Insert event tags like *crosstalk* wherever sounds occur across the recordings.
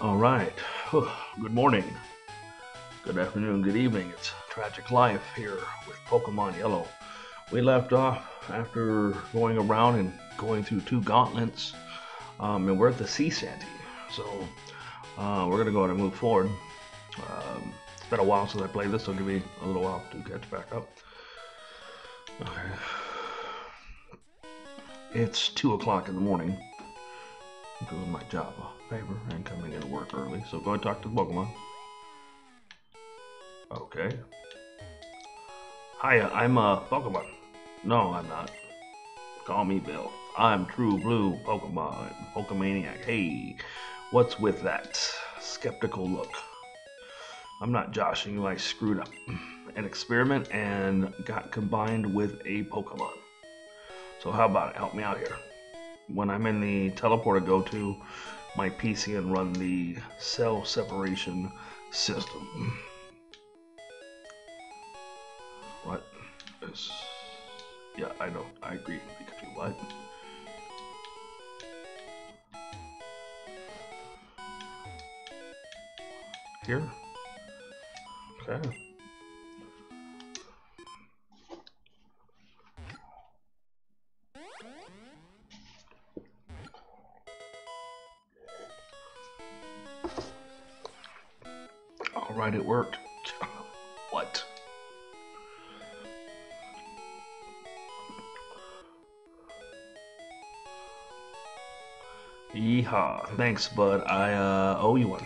All right. Good morning. Good afternoon. Good evening. It's Tragik Lyfe here with Pokemon Yellow. We left off after going around and going through two gauntlets, um, and we're at the sea shanty. So uh, we're gonna go ahead and move forward. Um, it's been a while since I played this, so give me a little while to catch back up. Okay. It's two o'clock in the morning. Doing my job a favor and coming in to work early. So go and talk to the Pokemon. Okay. Hiya, I'm uh, a Pokemon. No, I'm not. Call me Bill. I'm True Blue Pokemon. Pokemaniac. Hey, what's with that skeptical look? I'm not joshing you, I screwed up. An experiment and got combined with a Pokemon. So how about it? Help me out here. When I'm in the teleporter, go to my PC and run the cell separation system. What is... Yeah, I know. I agree. Pikachu, what? Here? Okay. It worked. What? Yeehaw. Thanks, bud. I uh, owe you one.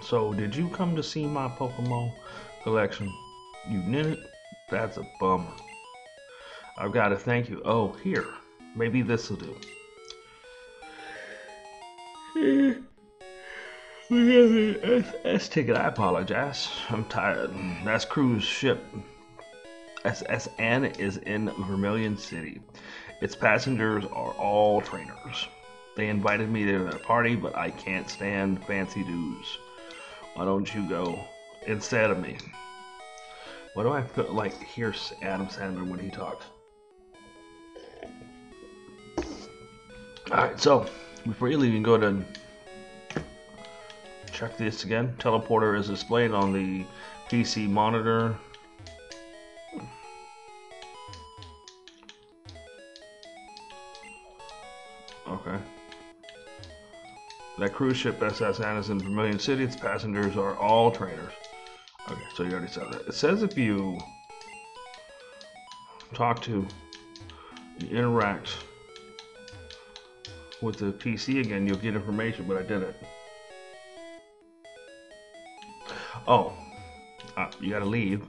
So, did you come to see my Pokemon collection? You didn't? That's a bummer. I've got to thank you. Oh, here. Maybe this'll do. *laughs* SS ticket, I apologize. I'm tired. That's cruise ship. S.S. Anne is in Vermilion City. Its passengers are all trainers. They invited me to their party, but I can't stand fancy dues. Why don't you go instead of me? What do I feel like hear Adam Sandler when he talks? Alright, so before you leave, you can go to check this again. Teleporter is displayed on the PC monitor. Okay. That cruise ship S.S. Anne is in Vermilion City. Its passengers are all trainers. Okay, so you already said that. It says if you talk to, interact with the PC again, you'll get information, but I did Oh, uh, you gotta leave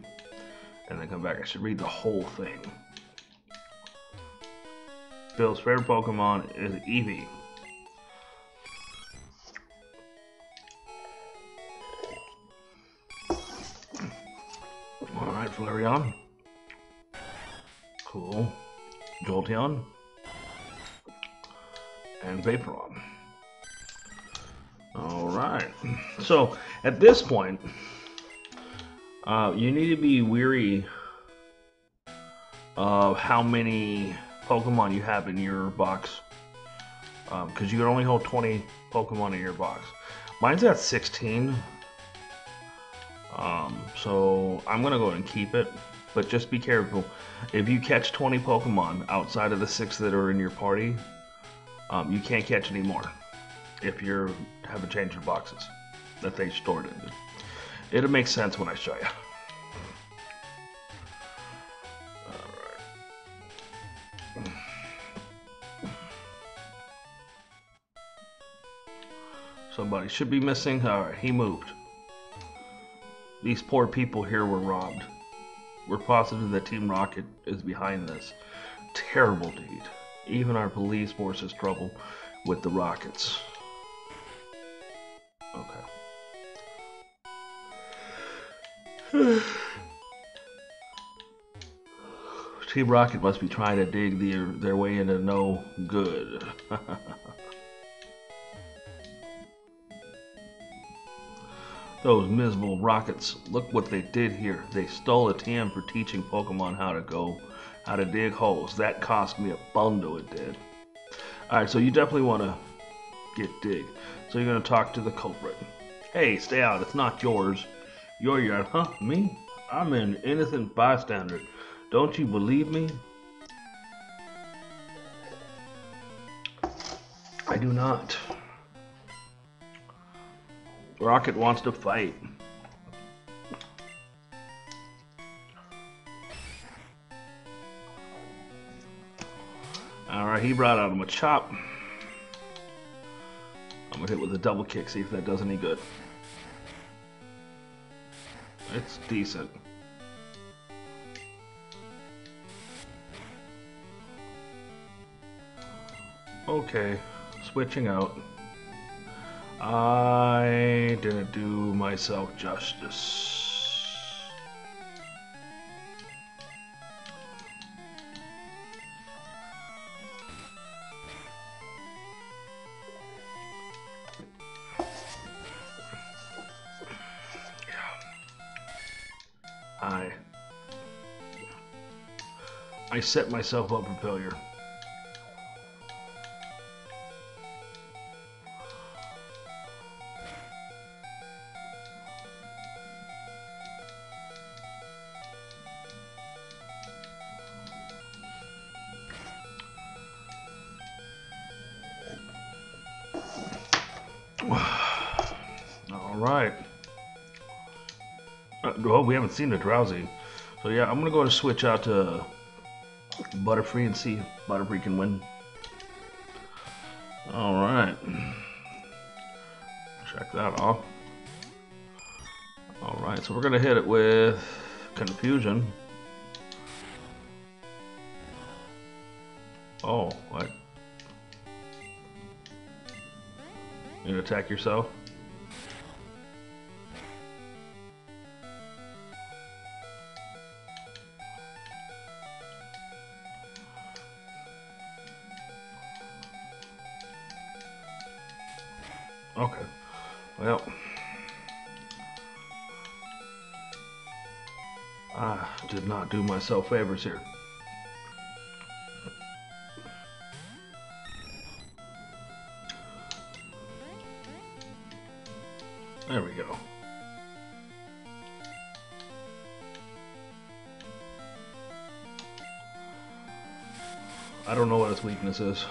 and then come back. I should read the whole thing. Bill's favorite Pokemon is Eevee. Alright, Flareon. Cool. Jolteon. And Vaporeon. Alright. So, at this point, uh, you need to be weary of how many Pokemon you have in your box. Because um, you can only hold 20 Pokemon in your box. Mine's at 16. Um, so I'm going to go and keep it. But just be careful. If you catch 20 Pokemon outside of the six that are in your party, um, you can't catch any more if you haven't changed your boxes that they stored in. It'll make sense when I show you. Somebody should be missing. Alright, he moved. These poor people here were robbed. We're positive that Team Rocket is behind this. Terrible deed. Even our police force has trouble with the Rockets. Okay. *sighs* Team Rocket must be trying to dig their, their way into no good. *laughs* Those miserable rockets. Look what they did here. They stole a TM for teaching Pokemon how to go, how to dig holes. That cost me a bundle, it did. Alright, so you definitely want to get dig. So you're to talk to the culprit. Hey, stay out. It's not yours. Your, huh? Me? I'm an innocent bystander. Don't you believe me? I do not. Rocket wants to fight. Alright, he brought out Machop. Gonna hit with a double kick, see if that does any good. It's decent. Okay, switching out. I didn't do myself justice. Set myself up for failure. *sighs* All right. Uh, well, we haven't seen the Drowzee. So yeah, I'm gonna go and switch out to Butterfree and see if Butterfree can win. All right. Check that off. All right, so we're gonna hit it with confusion. Oh, what? You attack yourself? Myself favors here. There we go. I don't know what its weakness is.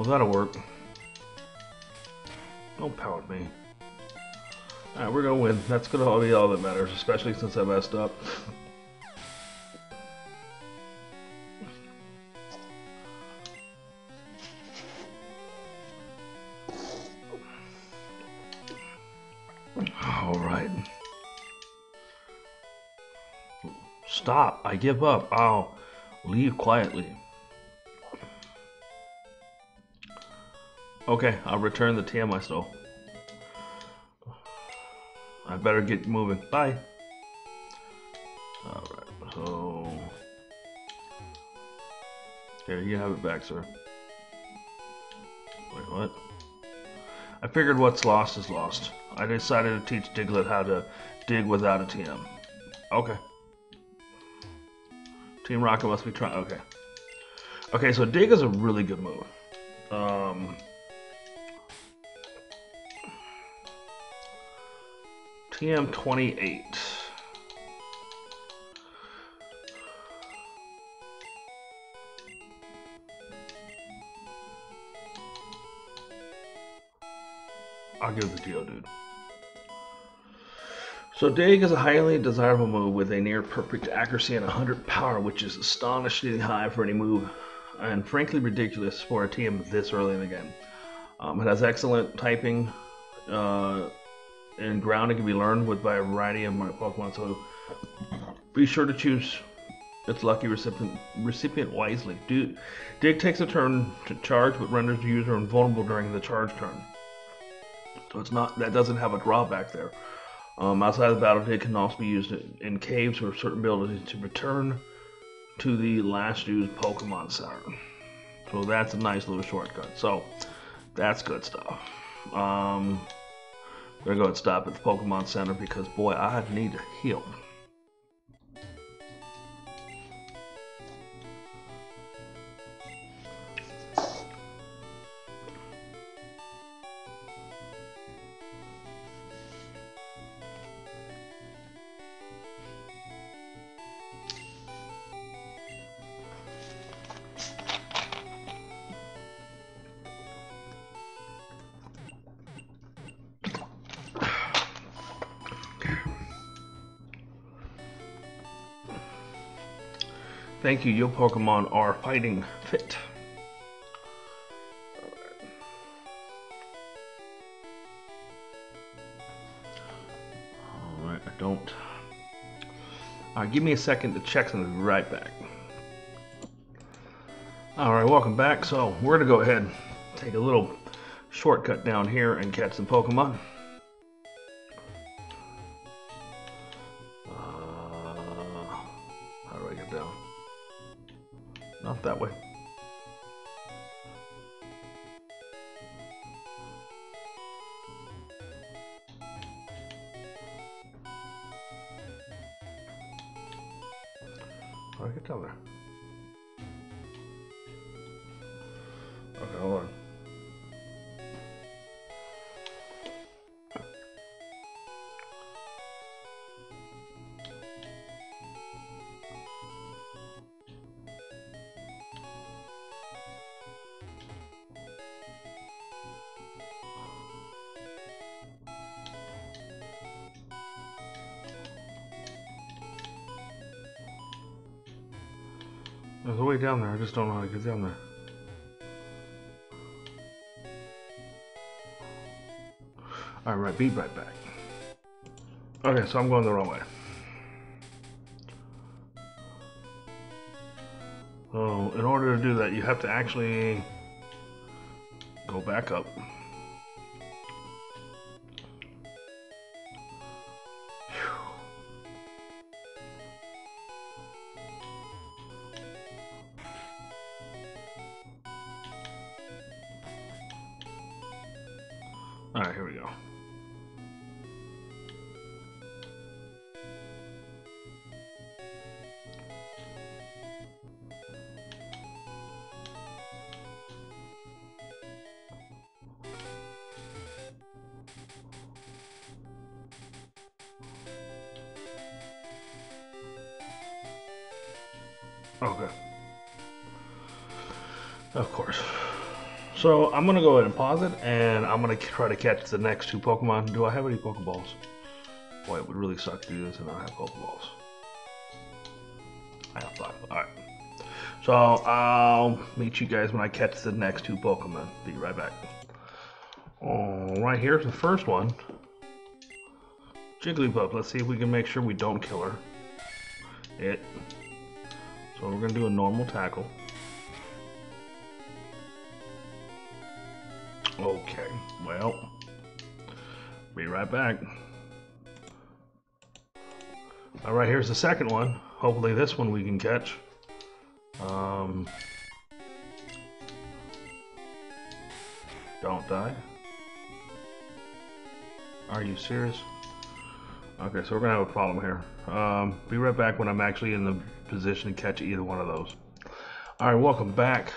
Well, that'll work. Don't pout me. Alright, we're gonna win. That's gonna be all that matters, especially since I messed up. Alright. Stop. I give up. I'll leave quietly. Okay, I'll return the TM I stole. I better get moving. Bye. Alright, so... Here, you have it back, sir. Wait, what? I figured what's lost is lost. I decided to teach Diglett how to dig without a TM. Okay. Team Rocket must be trying. Okay. Okay, so dig is a really good move. Um, TM 28. I'll give the Geodude. So Dig is a highly desirable move with a near perfect accuracy and 100 power, which is astonishingly high for any move, and frankly ridiculous for a TM this early in the game. Um, it has excellent typing, uh, and grounding can be learned with by a variety of Pokemon, so be sure to choose its lucky recipient, recipient wisely. Do, Dig takes a turn to charge, but renders the user invulnerable during the charge turn. So it's not that doesn't have a drawback there. Um, outside of the battle, it can also be used in caves or certain abilities to return to the last used Pokemon Center. So that's a nice little shortcut. So that's good stuff. Um, We're gonna go and stop at the Pokemon Center because boy, I need to heal. Thank you, your Pokemon are fighting fit. Alright, I don't. Alright, give me a second to check something, be right back. Alright, welcome back. So, we're to go ahead take a little shortcut down here and catch some Pokemon. That way. There's a way down there, I just don't know how to get down there. Alright, be right back. Okay, so I'm going the wrong way. So, in order to do that, you have to actually go back up. Oh, okay. Of course. So I'm gonna go ahead and pause it, and I'm gonna try to catch the next two Pokemon. Do I have any Pokeballs? Boy, it would really suck to do this and not have Pokeballs. I have five. All right. So I'll meet you guys when I catch the next two Pokemon. Be right back. All right, here's the first one. Jigglypuff. Let's see if we can make sure we don't kill her. It. So we're gonna do a normal tackle. Okay, well, be right back. All right, here's the second one. Hopefully this one we can catch. Um, don't die. Are you serious? Okay, so we're gonna have a problem here. Um, be right back when I'm actually in the position to catch either one of those. All right, welcome back.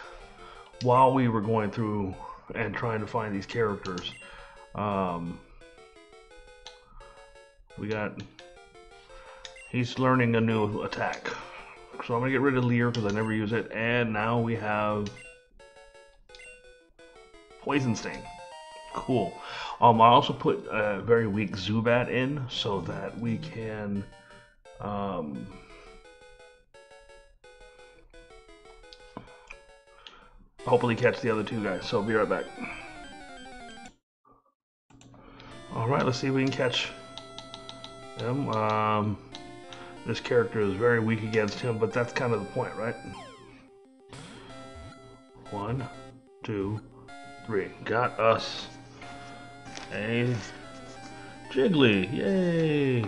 While we were going through and trying to find these characters. Um, we got he's learning a new attack. So I'm gonna get rid of Leer because I never use it, and now we have Poison Sting. Cool. Um, I also put a very weak Zubat in so that we can um, hopefully catch the other two guys. So be right back. All right, let's see if we can catch them. Um, this character is very weak against him, but that's kind of the point, right? One, two, three. Got us a Jiggly. Yay!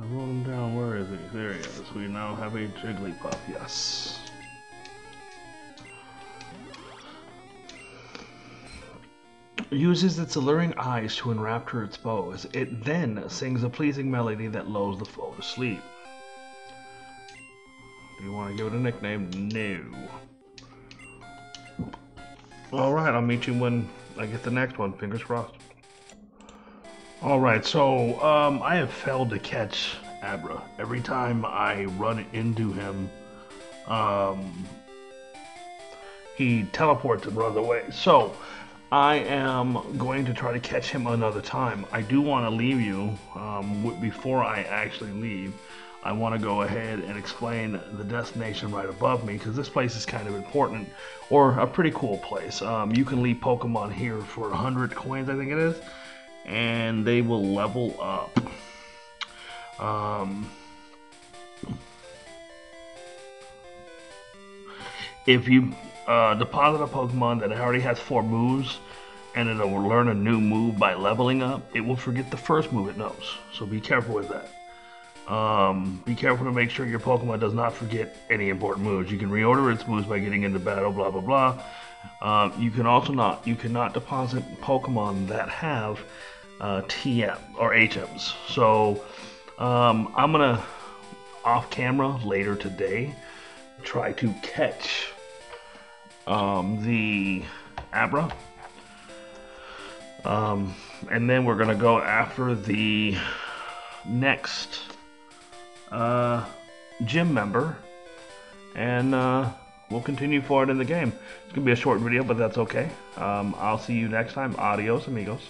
I wrote him down. Where is he? There he is. We now have a Jigglypuff. Yes. uses its alluring eyes to enrapture its foes. It then sings a pleasing melody that lulls the foe to sleep. Do you want to give it a nickname? No. Alright, I'll meet you when I get the next one. Fingers crossed. Alright, so um, I have failed to catch Abra. Every time I run into him, um, he teleports and runs away. So I am going to try to catch him another time. I do want to leave you um, before I actually leave. I want to go ahead and explain the destination right above me because this place is kind of important or a pretty cool place. Um, you can leave Pokemon here for 100 coins, I think it is, and they will level up. Um, if you uh, deposit a Pokemon that already has four moves and it'll learn a new move by leveling up, it will forget the first move it knows. So be careful with that. Um, be careful to make sure your Pokemon does not forget any important moves. You can reorder its moves by getting into battle, blah blah blah. Um, you can also not you cannot deposit Pokemon that have uh, TM or HMs. So um, I'm gonna off camera later today try to catch um, the Abra. Um, and then we're gonna go after the next uh, gym member, and uh, we'll continue forward in the game. It's gonna be a short video, but that's okay. Um, I'll see you next time. Adios, amigos.